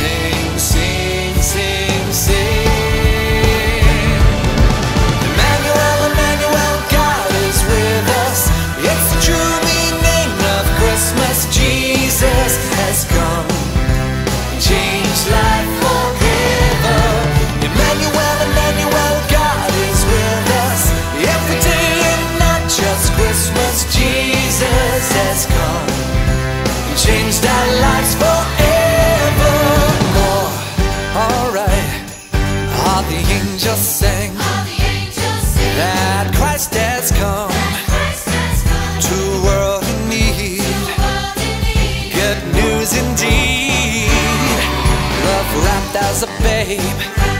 sing, as a babe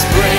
spring.